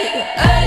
hey.